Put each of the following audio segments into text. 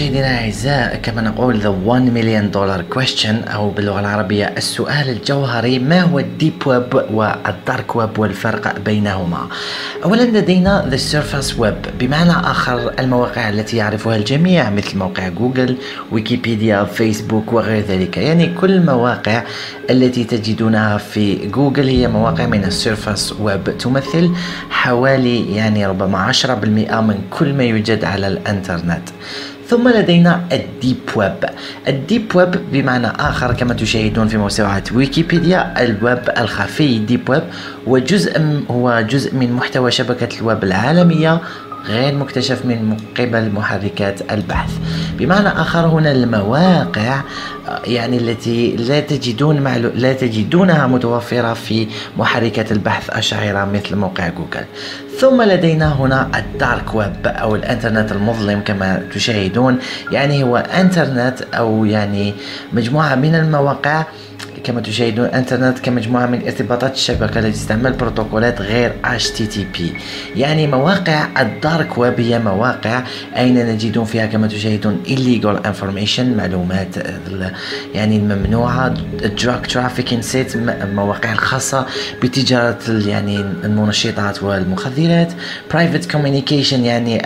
مشاهدينا الاعزاء كما نقول the 1 million dollar question أو باللغة العربية السؤال الجوهري ما هو ال deep web وال dark web والفرق بينهما؟ اولا لدينا the surface web بمعنى آخر المواقع التي يعرفها الجميع مثل موقع جوجل ويكيبيديا فيسبوك وغير ذلك. يعني كل المواقع التي تجدونها في جوجل هي مواقع من ال surface web تمثل حوالي يعني ربما 10% من كل ما يوجد على الإنترنت. ثم لدينا ال deep web. ال deep web بمعنى آخر كما تشاهدون في موسوعة ويكيبيديا الويب الخفي deep web هو جزء هو جزء من محتوى شبكة الويب العالمية غير مكتشف من قبل محركات البحث. بمعنى آخر هنا المواقع يعني التي لا تجدون معلو... لا تجدونها متوفرة في محركات البحث الشهيرة مثل موقع جوجل. ثم لدينا هنا ال dark web أو الإنترنت المظلم كما تشاهدون. يعني هو إنترنت أو يعني مجموعة من المواقع كما تشاهدون انترنت كمجموعة من ارتباطات الشبكة التي تستعمل بروتوكولات غير HTTP يعني مواقع ال dark web هي مواقع أين نجد فيها كما تشاهدون illegal information معلومات يعني الممنوعة drug trafficking sites المواقع الخاصة بتجارة يعني المنشطات والمخدرات private communication يعني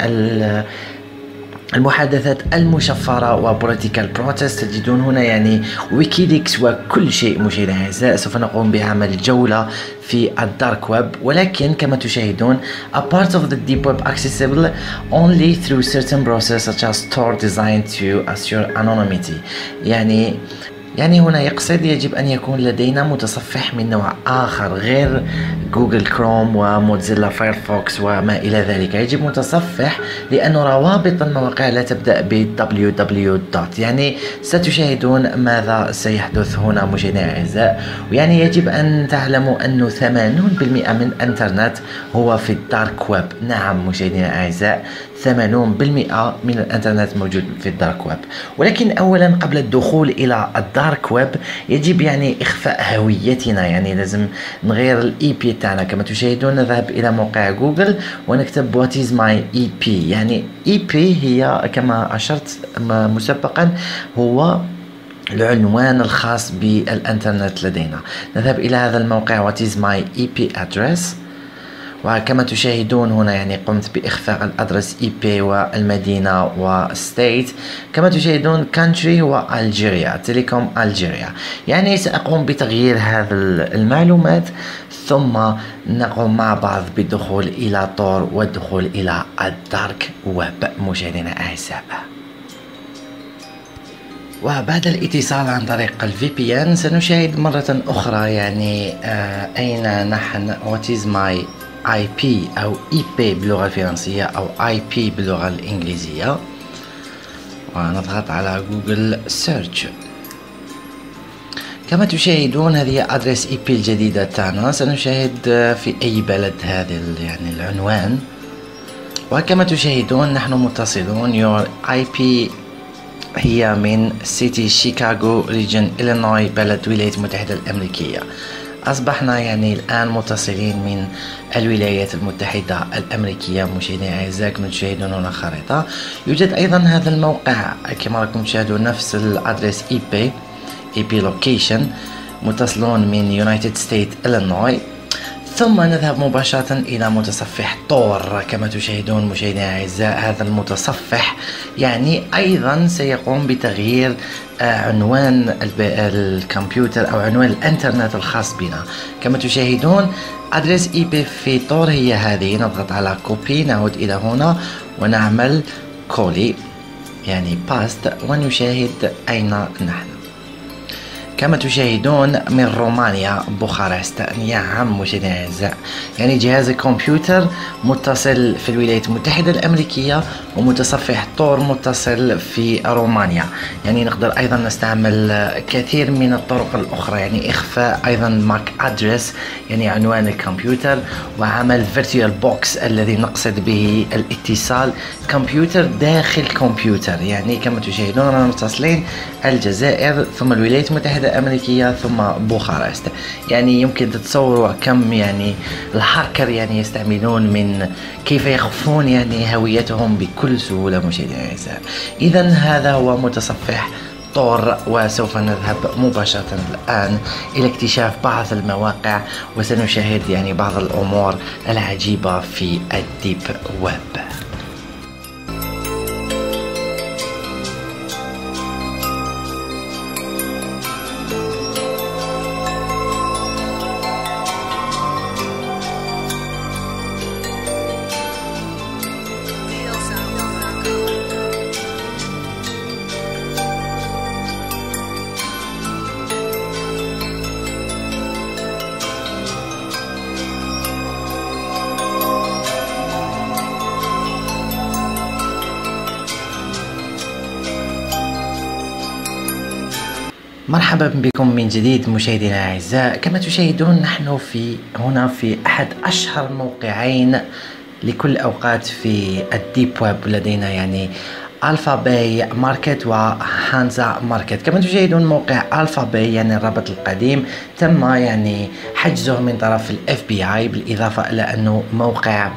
المحادثات المشفرة و political protest تجدون هنا يعني ويكيليكس وكل شيء مشاهدينا الأعزاء سوف نقوم بعمل جولة في ال dark web. ولكن كما تشاهدون a part of the deep web accessible only through certain processes such as Tor designed to assure anonymity. يعني يعني هنا يقصد يجب أن يكون لدينا متصفح من نوع آخر غير جوجل كروم وموزيلا فايرفوكس وما إلى ذلك. يجب متصفح لأن روابط المواقع لا تبدأ ب www يعني ستشاهدون ماذا سيحدث هنا مشاهدينا الأعزاء. ويعني يجب أن تعلموا أنه 80% من الإنترنت هو في ال dark web. نعم مشاهدينا الأعزاء 80% من الإنترنت موجود في ال dark web. ولكن اولا قبل الدخول إلى ال dark web يجب يعني إخفاء هويتنا. يعني لازم نغير ال IP تاعنا. كما تشاهدون نذهب إلى موقع جوجل ونكتب what is my IP يعني IP هي كما أشرت مسبقا هو العنوان الخاص بالإنترنت لدينا. نذهب إلى هذا الموقع what is my IP address. وكما تشاهدون هنا يعني قمت بإخفاء ال adresse IP والمدينة و state كما تشاهدون country والجيريا تيليكوم ألجيريا. يعني سأقوم بتغيير هذه المعلومات ثم نقوم مع بعض بالدخول إلى طور والدخول إلى ال dark. web مشاهدينا الأعزاء وبعد الاتصال عن طريق ال VPN سنشاهد مرة أخرى يعني آه أين نحن؟ What is my IP أو IP باللغة الفرنسية أو IP باللغة الإنجليزية. ونضغط على Google Search كما تشاهدون هذه adresse IP الجديدة تاعنا. سنشاهد في أي بلد هذا يعني العنوان. وكما تشاهدون نحن متصلون. your IP هي من city شيكاغو region إلينوي بلد الولايات المتحدة الأمريكية. أصبحنا يعني الآن متصلين من الولايات المتحدة الأمريكية مشاهدينا الأعزاء كما تشاهدون هنا خريطة. يوجد أيضا هذا الموقع. كما راكم تشاهدون نفس ال adresse IP، IP location متصلون من United States إلينوي ثم نذهب مباشرة إلى متصفح طور. كما تشاهدون مشاهدينا الأعزاء هذا المتصفح يعني أيضا سيقوم بتغيير آه، عنوان الكمبيوتر أو عنوان الإنترنت الخاص بنا. كما تشاهدون adresse IP في طور هي هذه. نضغط على كوبي نعود إلى هنا ونعمل coller يعني paste ونشاهد أين نحن. كما تشاهدون من رومانيا بوخارست. يا عم مشاهدينا الاعزاء يعني جهاز الكمبيوتر متصل في الولايات المتحدة الأمريكية ومتصفح طور متصل في رومانيا. يعني نقدر أيضا نستعمل كثير من الطرق الأخرى. يعني إخفاء أيضا MAC address يعني عنوان الكمبيوتر وعمل virtual box الذي نقصد به الاتصال. كمبيوتر داخل كمبيوتر. يعني كما تشاهدون متصلين الجزائر ثم الولايات المتحدة المتحدة الأمريكية ثم بوخارست. يعني يمكن تتصوروا كم يعني الهاكر يعني يستعملون من كيف يخفون يعني هويتهم بكل سهولة مشاهدينا الأعزاء. إذا هذا هو متصفح طور وسوف نذهب مباشرة الآن إلى اكتشاف بعض المواقع وسنشاهد يعني بعض الأمور العجيبة في الديب ويب. مرحبا بكم من جديد مشاهدينا الاعزاء. كما تشاهدون نحن في هنا في أحد أشهر الموقعين لكل الاوقات في ال deep web لدينا يعني AlphaBay Market و Hansa Market كما تشاهدون موقع AlphaBay يعني الرابط القديم. تم يعني حجزه من طرف ال FBI بالإضافة إلى أنه موقع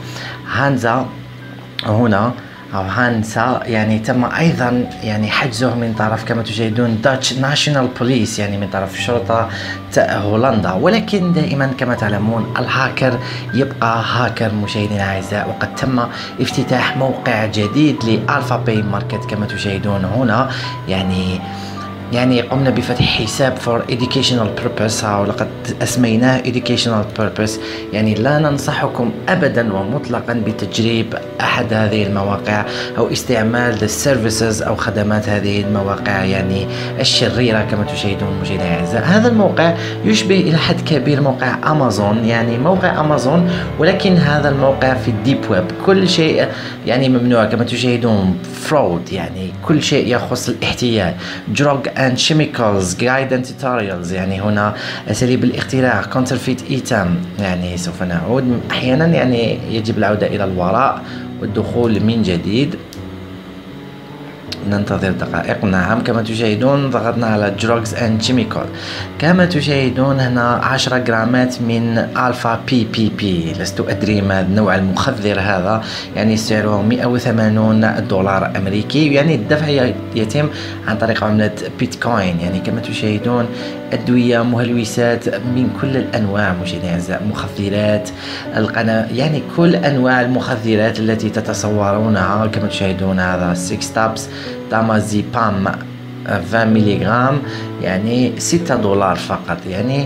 Hansa هنا. Hansa يعني تم أيضا يعني حجزه من طرف كما تشاهدون Dutch National Police يعني من طرف شرطة هولندا. ولكن دائما كما تعلمون الهاكر يبقى هاكر مشاهدينا الأعزاء وقد تم افتتاح موقع جديد لألفا باي ماركت كما تشاهدون هنا. يعني يعني قمنا بفتح حساب for educational purpose ولقد أسميناه educational purpose. يعني لا ننصحكم أبدا ومطلقا بتجريب أحد هذه المواقع أو استعمال the services أو خدمات هذه المواقع يعني الشريرة كما تشاهدون مشاهدينا الأعزاء هذا الموقع يشبه إلى حد كبير موقع أمازون يعني موقع أمازون ولكن هذا الموقع في الديب ويب. كل شيء يعني ممنوع كما تشاهدون fraud يعني كل شيء يخص الاحتيال. drug and chemicals guide and tutorials. يعني هنا أساليب الاختراع counterfeit item. يعني سوف نعود. أحيانا يعني يجب العودة إلى الوراء والدخول من جديد. ننتظر دقائق نعم كما تشاهدون ضغطنا على drugs and chemical. كما تشاهدون هنا 10 جرامات من Alpha-PVP لست أدري ما نوع المخدر هذا. يعني سعره 180 دولار أمريكي. يعني الدفع يتم عن طريق عملة بيتكوين يعني كما تشاهدون أدوية مهلوسات من كل الأنواع مشاهدينا الأعزاء مخدرات القنب يعني كل أنواع المخدرات التي تتصورونها. كما تشاهدون هذا 6 stamps تامازيبام 20 ملغ يعني 6 دولار فقط يعني.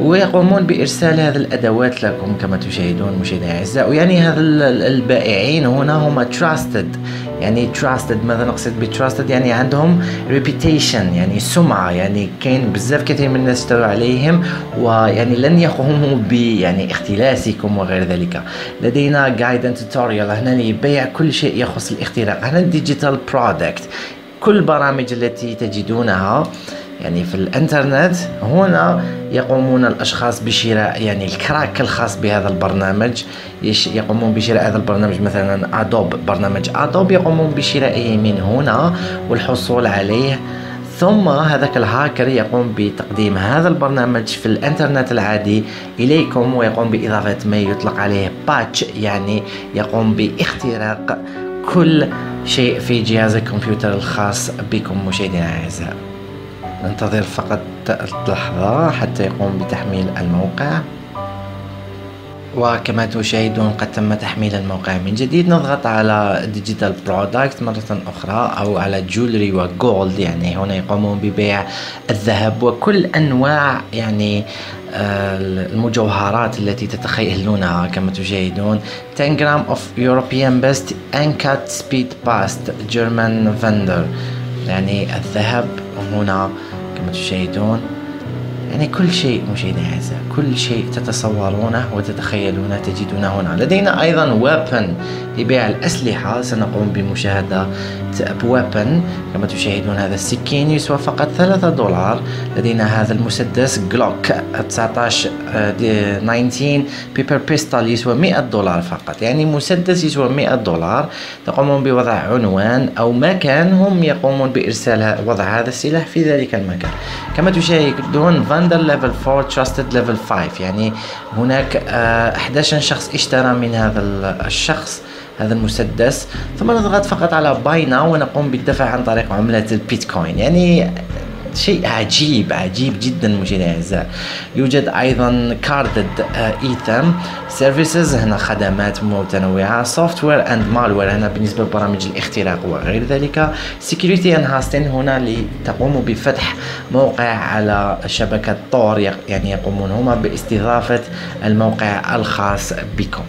ويقومون بإرسال هذه الأدوات لكم كما تشاهدون مشاهدينا الأعزاء ويعني هذا البائعين هنا هم trusted يعني trusted ماذا نقصد ب trusted يعني عندهم reputation يعني سمعة يعني كاين بزاف كثير من الناس اشتروا عليهم ويعني لن يقوموا ب يعني اختلاسكم وغير ذلك. لدينا and tutorial هنا لبيع كل شيء يخص الاختراق هنا digital product كل البرامج التي تجدونها يعني في الانترنت هنا يقومون الأشخاص بشراء يعني الكراك الخاص بهذا البرنامج يقومون بشراء هذا البرنامج مثلا ادوب برنامج ادوب يقومون بشرائه من هنا والحصول عليه. ثم هذاك الهاكر يقوم بتقديم هذا البرنامج في الانترنت العادي إليكم ويقوم بإضافة ما يطلق عليه باتش يعني يقوم باختراق كل شيء في جهاز الكمبيوتر الخاص بكم مشاهدينا الاعزاء ننتظر فقط لحظة حتى يقوم بتحميل الموقع. وكما تشاهدون قد تم تحميل الموقع من جديد. نضغط على digital product مرة أخرى أو على jewelry و gold يعني هنا يقومون ببيع الذهب وكل أنواع يعني آه، المجوهرات التي تتخيلونها. كما تشاهدون 10 جرام of European best uncut speed past German vendor يعني الذهب هنا كما تشاهدون. يعني كل شيء مشاهدينا الاعزاء كل شيء تتصورونه وتتخيلونه تجدونه هنا. لدينا أيضا ويبن لبيع الأسلحة. سنقوم بمشاهدة weapon. كما تشاهدون هذا السكين يسوى فقط 3 دولار. لدينا هذا المسدس جلوك 19 19 pepper pistol يسوى 100 دولار فقط. يعني مسدس يسوى 100 دولار. تقومون بوضع عنوان أو مكان. هم يقومون بإرسال وضع هذا السلاح في ذلك المكان. كما تشاهدون vendor level 4 trusted level 5 يعني هناك 11 شخص اشترى من هذا الشخص. هذا المسدس ثم نضغط فقط على buy now ونقوم بالدفع عن طريق عملة البيتكوين. يعني شيء عجيب عجيب جدا مشاهدينا الاعزاء يوجد أيضا carded item, services هنا خدمات متنوعة. software and malware هنا بالنسبة لبرامج الاختراق وغير ذلك. security and hosting هنا لتقوم بفتح موقع على شبكة طور يعني يقومون هما باستضافة الموقع الخاص بكم.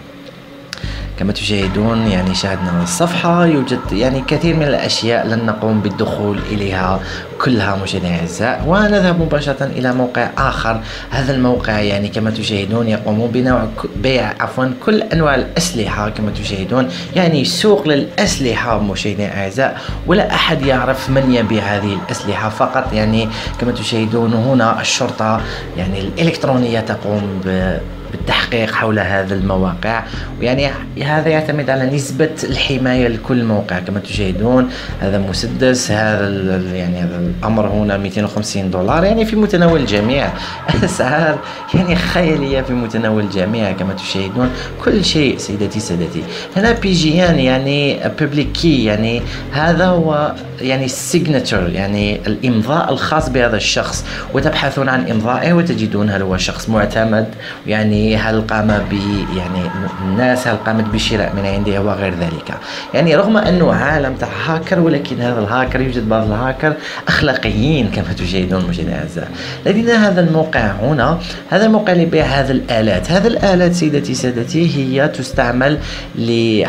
كما تشاهدون يعني شاهدنا الصفحة يوجد يعني كثير من الأشياء لن نقوم بالدخول إليها كلها مشاهدينا الأعزاء. ونذهب مباشرة إلى موقع آخر. هذا الموقع يعني كما تشاهدون يقوم بنوع بيع عفوا كل أنواع الأسلحة كما تشاهدون. يعني سوق للأسلحة مشاهدينا الأعزاء. ولا أحد يعرف من يبيع هذه الأسلحة. فقط يعني كما تشاهدون هنا الشرطة يعني الإلكترونية تقوم ب بالتحقيق حول هذا المواقع ويعني هذا يعتمد على نسبة الحماية لكل موقع. كما تشاهدون هذا مسدس هذا يعني هذا الأمر هنا 250 دولار. يعني في متناول الجميع. أسعار يعني خيالية في متناول الجميع. كما تشاهدون كل شيء سيدتي سادتي. هنا PGP يعني public key يعني هذا هو يعني ال signature يعني الإمضاء الخاص بهذا الشخص. وتبحثون عن إمضائه وتجدون هل هو شخص معتمد. يعني هل قام ب يعني الناس هل قامت بشراء من عنده وغير ذلك. يعني رغم أنه عالم تاع هاكر ولكن هذا الهاكر يوجد بعض الهاكر أخلاقيين كما تشاهدون مشاهدينا الاعزاء لدينا هذا الموقع هنا. هذا الموقع لبيع هذه الآلات. هذه الآلات سيدتي سادتي هي تستعمل ل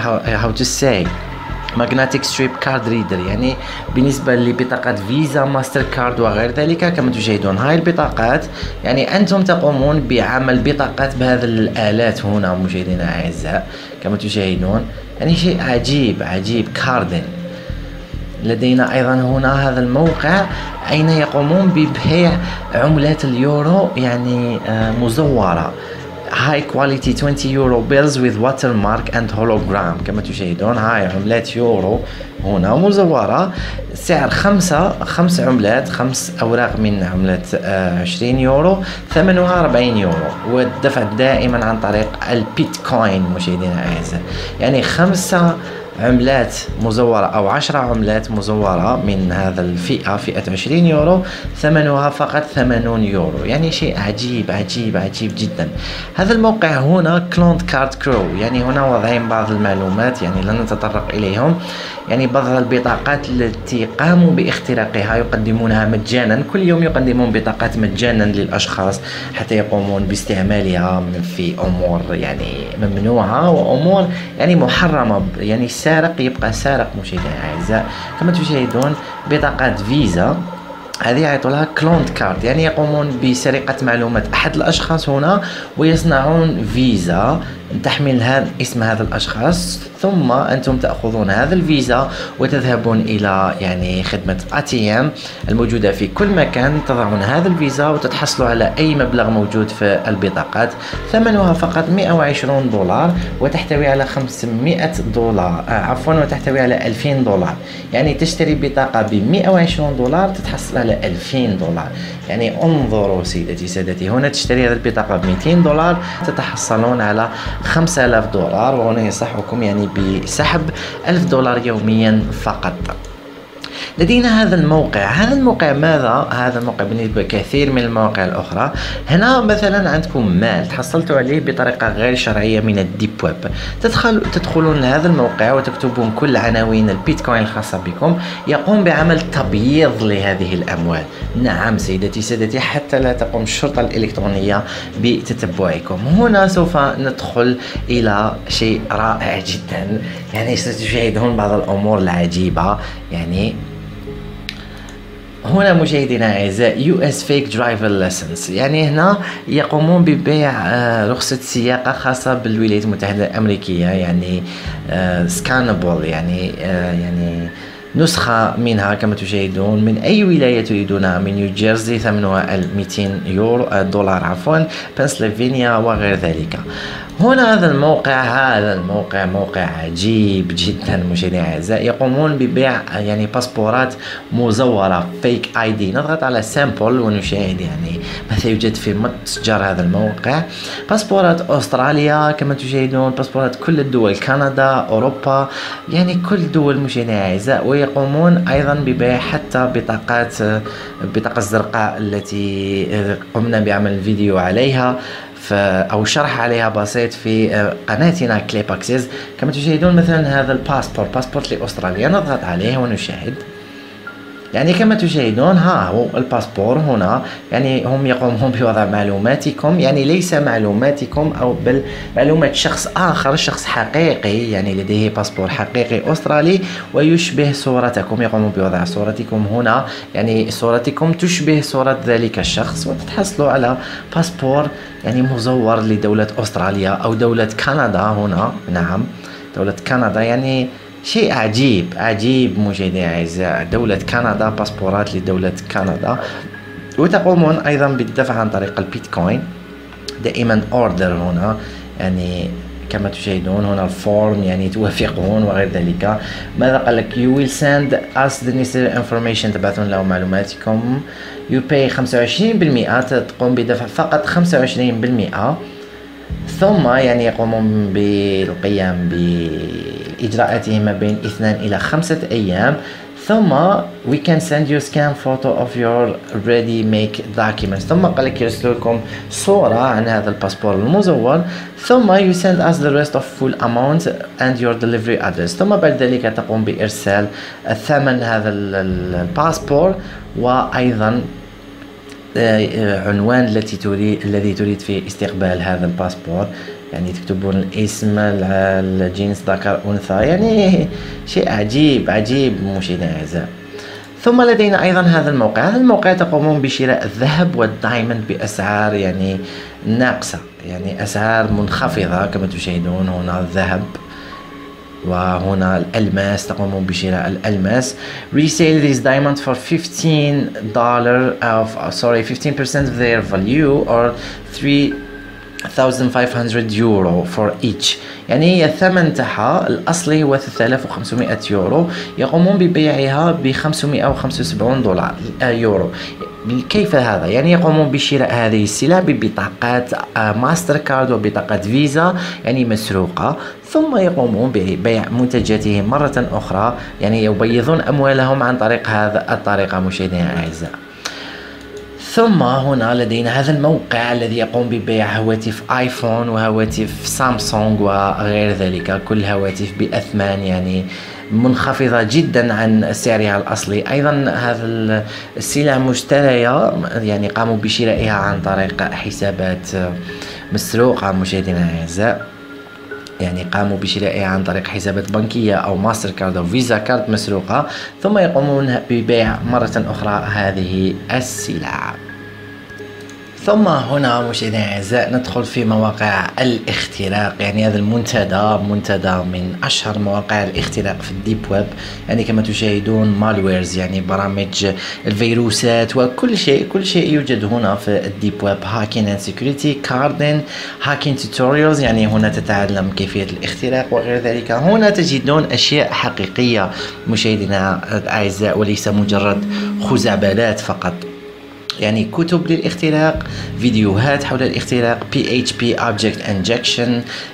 how to say. magnetic stripe card reader يعني بالنسبة لبطاقات فيزا ماستر كارد وغير ذلك كما تشاهدون هاي البطاقات يعني أنتم تقومون بعمل بطاقات بهذه الآلات هنا مشاهدينا الاعزاء كما تشاهدون يعني شيء عجيب عجيب كاردن لدينا أيضا هنا هذا الموقع أين يقومون ببيع عملات اليورو يعني آه، مزورة. High quality 20 euro bills with watermark and hologram. كما تشاهدون هاي عملات يورو هنا. مزورة سعر خمسة خمس عملات خمس أوراق من عملة آه، عشرين يورو ثمنها أربعين يورو. والدفع دائما عن طريق البيتكوين مشاهدينا الأعزاء يعني خمسة عملات مزورة أو عشرة عملات مزورة من هذا الفئة فئة 20 يورو ثمنها فقط 80 يورو. يعني شيء عجيب عجيب عجيب جدا. هذا الموقع هنا cloned card crew يعني هنا وضعين بعض المعلومات يعني لن نتطرق إليهم. يعني بعض البطاقات التي قاموا باختراقها يقدمونها مجانا. كل يوم يقدمون بطاقات مجانا للأشخاص حتى يقومون باستعمالها في أمور يعني ممنوعة وأمور يعني محرمة يعني السارق يبقى سارق مشاهدينا الأعزاء كما تشاهدون بطاقات فيزا هذه يعطوا لها كلوند كارد يعني يقومون بسرقة معلومات أحد الأشخاص هنا ويصنعون فيزا تحمل هذا اسم هذا الأشخاص ثم أنتم تأخذون هذا الفيزا وتذهبون إلى يعني خدمة اتي ام الموجودة في كل مكان تضعون هذا الفيزا وتتحصلوا على أي مبلغ موجود في البطاقات. ثمنها فقط 120 دولار وتحتوي على 500 دولار آه عفوا وتحتوي على 2000 دولار. يعني تشتري بطاقة ب 120 دولار تتحصل على 2000 دولار. يعني انظروا سيدتي سادتي هنا تشتري هذه البطاقه ب 200 دولار تتحصلون على 5000 دولار وهنا ينصحكم يعني بسحب 1000 دولار يوميا فقط. لدينا هذا الموقع. هذا الموقع ماذا؟ هذا الموقع بالنسبة كثير من المواقع الأخرى. هنا مثلا عندكم مال تحصلتوا عليه بطريقة غير شرعية من الديب ويب. تدخل تدخلون لهذا الموقع وتكتبون كل عناوين البيتكوين الخاصة بكم. يقوم بعمل تبييض لهذه الأموال. نعم سيدتي سادتي حتى لا تقوم الشرطة الإلكترونية بتتبعكم. هنا سوف ندخل إلى شيء رائع جدا. يعني ستشاهدون بعض الأمور العجيبة. يعني هنا مشاهدينا الاعزاء US fake driver license يعني هنا يقومون ببيع آه، رخصة سياقة خاصة بالولايات المتحدة الأمريكية يعني scannable آه، يعني آه، يعني نسخة منها كما تشاهدون من أي ولاية تريدونها من نيوجيرسي ثمنها 200 يورو دولار عفوا بنسلفانيا وغير ذلك. هنا هذا الموقع هذا الموقع موقع عجيب جدا مشاهدينا الاعزاء يقومون ببيع يعني باسبورات مزورة fake ID نضغط على sample ونشاهد يعني ماذا يوجد في متجر هذا الموقع. باسبورات أستراليا كما تشاهدون باسبورات كل الدول كندا أوروبا يعني كل دول مشاهدينا الاعزاء ويقومون أيضا ببيع حتى بطاقات البطاقه الزرقاء التي قمنا بعمل فيديو عليها. أو شرح عليها بسيط في آه، قناتنا كليب اكسس كما تشاهدون مثلا هذا الباسبور باسبورت لأستراليا. نضغط عليه ونشاهد. يعني كما تشاهدون ها هو الباسبور هنا. يعني هم يقومون بوضع معلوماتكم. يعني ليس معلوماتكم أو بل معلومات شخص آخر شخص حقيقي يعني لديه باسبور حقيقي أسترالي ويشبه صورتكم يقومون بوضع صورتكم هنا. يعني صورتكم تشبه صورة ذلك الشخص وتتحصلوا على باسبور يعني مزور لدولة أستراليا أو دولة كندا هنا. نعم دولة كندا يعني شيء عجيب عجيب مشاهدينا الاعزاء دولة كندا باسبورات لدولة كندا. وتقومون أيضا بالدفع عن طريق البيتكوين. دائما أوردر هنا. يعني كما تشاهدون هنا الفورم يعني توافقون وغير ذلك. ماذا قال لك؟ You will send us the necessary information. تبعثون له معلوماتكم. You pay 25% تقوم بدفع فقط 25% ثم يعني يقومون بالقيام بإجراءاته ما بين اثنان إلى خمسة أيام. ثم we can send you scan photo of your ready make documents. ثم قال لك يرسل لكم صورة عن هذا الباسبور المزور ثم you send us the rest of full amount and your delivery address. ثم بعد ذلك تقوم بإرسال ثمن هذا الباسبور وأيضا آه، عنوان التي تريد الذي تريد فيه استقبال هذا الباسبور. يعني تكتبون الاسم الجنس ذكر أنثى يعني شيء عجيب عجيب مشاهدينا الاعزاء ثم لدينا أيضا هذا الموقع. هذا الموقع تقومون بشراء الذهب وال diamond بأسعار يعني ناقصة يعني أسعار منخفضة كما تشاهدون. هنا الذهب وهنا الألماس تقومون بشراء الألماس. Resale these diamonds for 15 dollar of sorry 15% of their value or 3 1500 يورو for each يعني هي الثمن تاعها الأصلي هو 3500 يورو. يقومون ببيعها ب 575 دولار آه، يورو. كيف هذا؟ يعني يقومون بشراء هذه السلع ببطاقات آه، ماستر كارد وبطاقات فيزا يعني مسروقة. ثم يقومون ببيع منتجاتهم مرة أخرى. يعني يبيضون أموالهم عن طريق هذا الطريقة مشاهدينا الأعزاء. ثم هنا لدينا هذا الموقع الذي يقوم ببيع هواتف آيفون وهواتف سامسونج وغير ذلك. كل هواتف بأثمان يعني منخفضة جدا عن سعرها الأصلي. أيضا هذا السلع مشترية يعني قاموا بشرائها عن طريق حسابات مسروقة. مشاهدينا الأعزاء يعني قاموا بشرائها عن طريق حسابات بنكية أو ماستر كارد أو فيزا كارد مسروقة. ثم يقومون ببيع مرة أخرى هذه السلع. ثم هنا مشاهدينا الأعزاء ندخل في مواقع الاختراق. يعني هذا المنتدى منتدى من أشهر مواقع الاختراق في ال deep web. يعني كما تشاهدون malwares يعني برامج الفيروسات وكل شيء كل شيء يوجد هنا في ال deep web. hacking and security carding hacking tutorials يعني هنا تتعلم كيفية الاختراق وغير ذلك. هنا تجدون أشياء حقيقية مشاهدينا الأعزاء وليس مجرد خزعبلات فقط. يعني كتب للاختراق فيديوهات حول الاختراق PHP Object Injection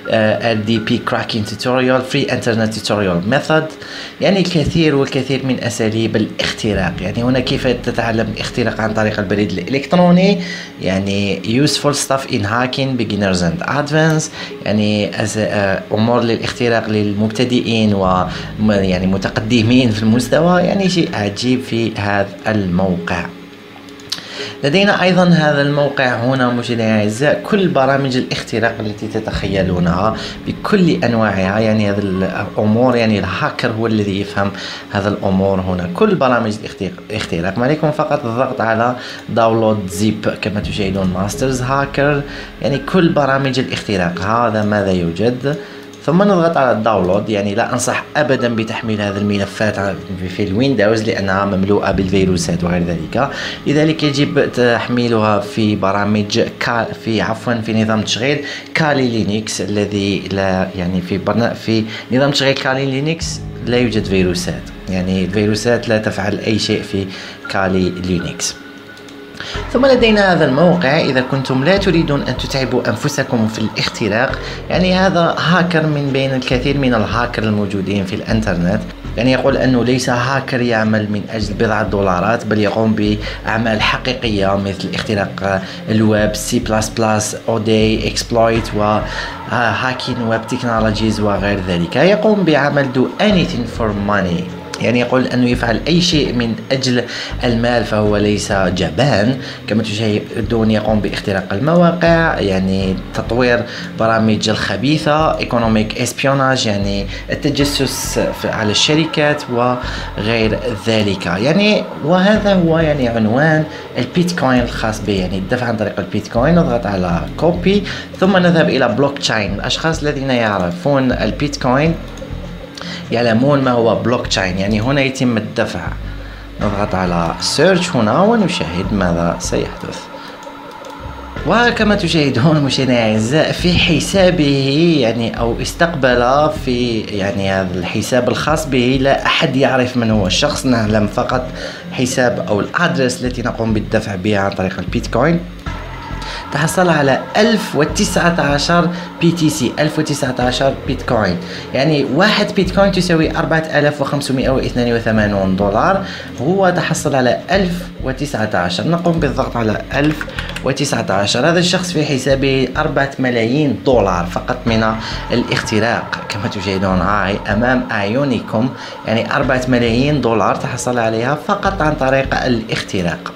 uh, LDP Cracking Tutorial Free Internet Tutorial Method. يعني الكثير والكثير من أساليب الاختراق. يعني هنا كيف تتعلم الاختراق عن طريق البريد الإلكتروني؟ يعني useful stuff in hacking beginners and advanced. يعني أمور للاختراق للمبتدئين و يعني متقدمين في المستوى. يعني شيء عجيب في هذا الموقع. لدينا أيضا هذا الموقع هنا مشاهدينا الأعزاء كل برامج الاختراق التي تتخيلونها بكل أنواعها يعني هذه الأمور يعني الهاكر هو الذي يفهم هذا الأمور هنا. كل برامج الاختراق. ما عليكم فقط الضغط على download zip كما تشاهدون masters hacker يعني كل برامج الاختراق هذا ماذا يوجد؟ ثم نضغط على ال download يعني لا أنصح ابدا بتحميل هذه الملفات في الويندوز لأنها مملوءة بالفيروسات وغير ذلك. لذلك يجب تحميلها في برامج كا في عفوا في نظام تشغيل كالي لينكس الذي لا يعني في في نظام تشغيل كالي لينكس لا يوجد فيروسات. يعني الفيروسات لا تفعل أي شيء في كالي لينكس. ثم لدينا هذا الموقع إذا كنتم لا تريدون أن تتعبوا أنفسكم في الاختراق. يعني هذا هاكر من بين الكثير من الهاكر الموجودين في الإنترنت. يعني يقول أنه ليس هاكر يعمل من أجل بضعة دولارات بل يقوم بأعمال حقيقية مثل اختراق ال web C plus plus أودي exploit و hacking web technologies وغير ذلك. يقوم بعمل do anything for money. يعني يقول أنه يفعل أي شيء من أجل المال فهو ليس جبان. كما تشاهدون يقوم باختراق المواقع يعني تطوير برامج الخبيثة economic espionage يعني التجسس على الشركات وغير ذلك. يعني وهذا هو يعني عنوان البيتكوين الخاص به يعني الدفع عن طريق البيتكوين نضغط على copy ثم نذهب إلى بلوك تشين الأشخاص الذين يعرفون البيتكوين يعلمون ما هو بلوك تشين يعني هنا يتم الدفع نضغط على search هنا ونشاهد ماذا سيحدث. وكما تشاهدون مشاهدينا الاعزاء في حسابه يعني أو استقبل في يعني هذا الحساب الخاص به لا أحد يعرف من هو الشخص نعلم فقط حساب أو ال address التي نقوم بالدفع بها عن طريق البيتكوين. تحصل على 1019 BTC 1019 بيتكوين. يعني واحد بيتكوين تساوي 4582 دولار. هو تحصل على 1019 نقوم بالضغط على 1019 هذا الشخص في حسابه 4 ملايين دولار فقط من الاختراق. كما تشاهدون هاي أمام اعينكم يعني 4 ملايين دولار تحصل عليها فقط عن طريق الاختراق.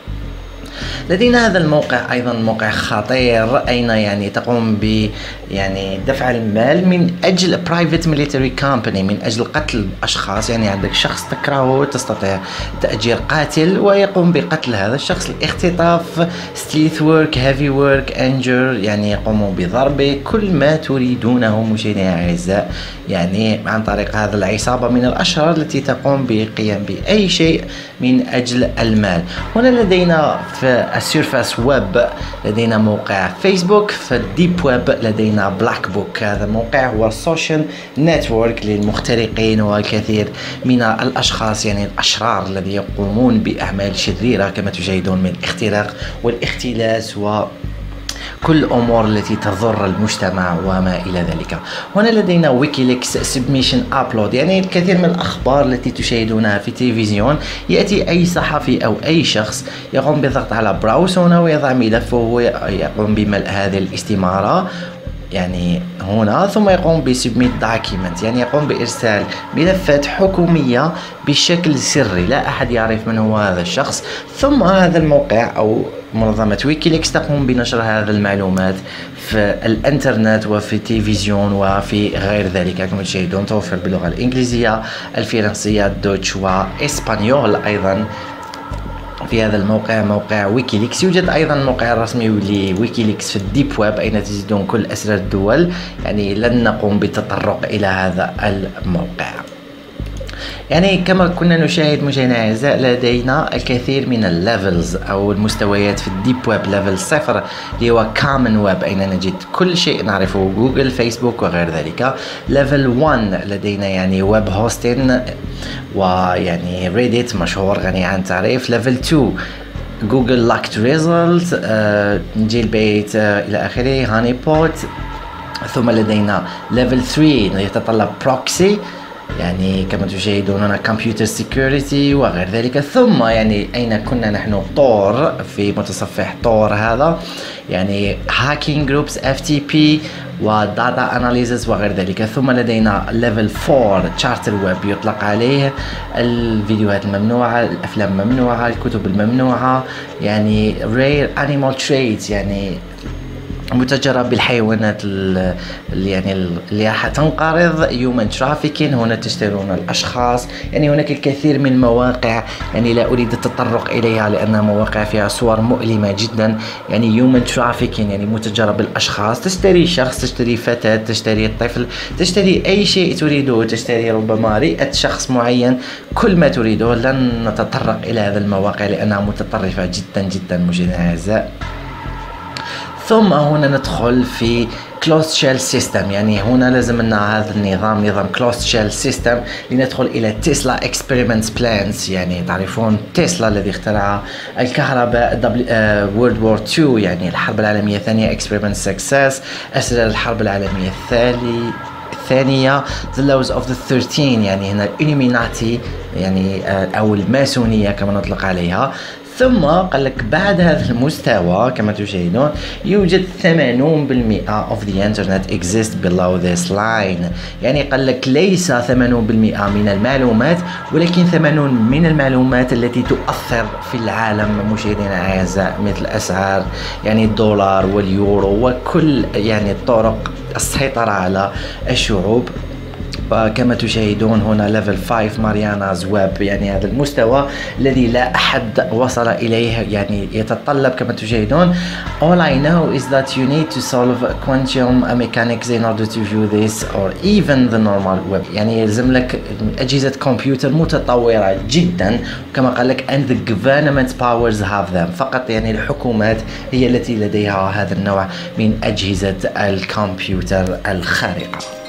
لدينا هذا الموقع أيضا موقع خطير. أين يعني تقوم ب يعني دفع المال من أجل private military company من أجل قتل أشخاص؟ يعني عندك شخص تكرهه تستطيع تأجير قاتل ويقوم بقتل هذا الشخص الاختطاف stealth work heavy work injure يعني يقوم بضربه كل ما تريدونه مشاهدينا الاعزاء يعني عن طريق هذا العصابة من الاشرار التي تقوم بقيام بأي شيء من أجل المال. هنا لدينا في ال surface web لدينا موقع فيسبوك في ال deep web لدينا Blackbook هذا الموقع هو ال social network للمخترقين والكثير من الأشخاص يعني الأشرار الذين يقومون بأعمال شريرة كما تشاهدون من الاختراق والاختلاس و كل الأمور التي تضر المجتمع وما إلى ذلك. هنا لدينا ويكيليكس submission upload يعني الكثير من الأخبار التي تشاهدونها في التلفزيون يأتي أي صحفي أو أي شخص يقوم بالضغط على browse هنا ويضع ملفه ويقوم بملء هذه الاستمارة. يعني هنا ثم يقوم ب submit document يعني يقوم بإرسال ملفات حكومية بشكل سري لا أحد يعرف من هو هذا الشخص. ثم هذا الموقع أو منظمة ويكيليكس تقوم بنشر هذه المعلومات في الإنترنت وفي التلفزيون وفي غير ذلك كما تشاهدون توفر باللغة الإنجليزية الفرنسية ال Deutsch و español أيضا. في هذا الموقع موقع ويكيليكس. يوجد أيضا موقع رسمي لويكيليكس في ال deep web أين تجدون كل أسرار الدول. يعني لن نقوم بالتطرق إلى هذا الموقع. يعني كما كنا نشاهد مشاهدينا الاعزاء لدينا الكثير من ال levels أو المستويات في ال deep web level صفر اللي هو common web أين نجد كل شيء نعرفه جوجل فيسبوك وغير ذلك. level 1 لدينا يعني web hosting ويعني ريديت مشهور غني عن التعريف level 2 Google locked results نجي البيت آه إلى آخره honeypot ثم لدينا level 3 يتطلب proxy يعني كما تشاهدون هنا computer security وغير ذلك. ثم يعني أين كنا نحن؟ طور في متصفح طور هذا. يعني hacking groups FTP و data analysis وغير ذلك. ثم لدينا level 4 charter web يطلق عليه. الفيديوهات الممنوعة الأفلام الممنوعة الكتب الممنوعة. يعني rare animal trades يعني متجرة بالحيوانات اللي يعني اللي راح تنقرض هيومن ترافيكين هنا تشترون الأشخاص. يعني هناك الكثير من المواقع يعني لا أريد التطرق إليها لانها مواقع فيها صور مؤلمة جدا. يعني هيومن ترافيكين يعني متجرة بالأشخاص. تشتري شخص تشتري فتاة تشتري طفل تشتري أي شيء تريده تشتري ربما رئة شخص معين. كل ما تريده لن نتطرق إلى هذه المواقع لأنها متطرفة جدا جدا الاعزاء ثم هنا ندخل في closed shell system يعني هنا لازم لنا هذا النظام نظام closed shell system لندخل إلى تسلا experiments plans يعني تعرفون تسلا الذي اخترع الكهرباء World War 2 يعني الحرب العالمية الثانية experiment success اسرار الحرب العالمية الثانية الثانية The Laws of the 13 يعني هنا الإلوميناتي يعني آه، أو الماسونية كما نطلق عليها. ثم قال لك بعد هذا المستوى كما تشاهدون يوجد 80% of the internet exist below this line. يعني قال لك ليس 80% من المعلومات ولكن 80 من المعلومات التي تؤثر في العالم مشاهدينا الاعزاء مثل أسعار يعني الدولار واليورو وكل يعني الطرق السيطرة على الشعوب. كما تشاهدون هنا level 5 Mariana's web يعني هذا المستوى الذي لا أحد وصل إليه يعني يتطلب كما تشاهدون. All I know is that you need to solve quantum mechanics in order to view this or even the normal web. يعني يلزم لك أجهزة كمبيوتر متطورة جدا كما قال لك and the government powers have them. فقط يعني الحكومات هي التي لديها هذا النوع من أجهزة الكمبيوتر الخارقة.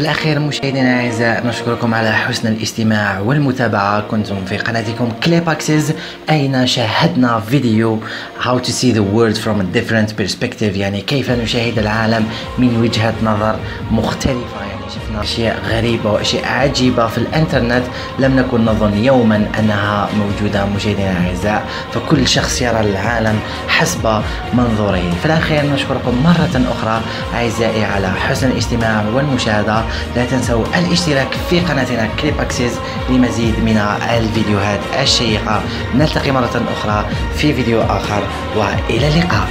في الأخير مشاهدينا الأعزاء نشكركم على حسن الاستماع والمتابعة. كنتم في قناتكم كليباكسز أين شاهدنا فيديو How to see the world from a different perspective يعني كيف نشاهد العالم من وجهة نظر مختلفة؟ يعني شفنا أشياء غريبة وأشياء عجيبة في الإنترنت. لم نكن نظن يوما أنها موجودة مشاهدينا الأعزاء فكل شخص يرى العالم حسب منظوره. في الأخير نشكركم مرة أخرى أعزائي على حسن الاستماع والمشاهدة. لا تنسوا الاشتراك في قناتنا كليب أكسيس لمزيد من الفيديوهات الشيقة. نلتقي مرة أخرى في فيديو آخر وإلى اللقاء.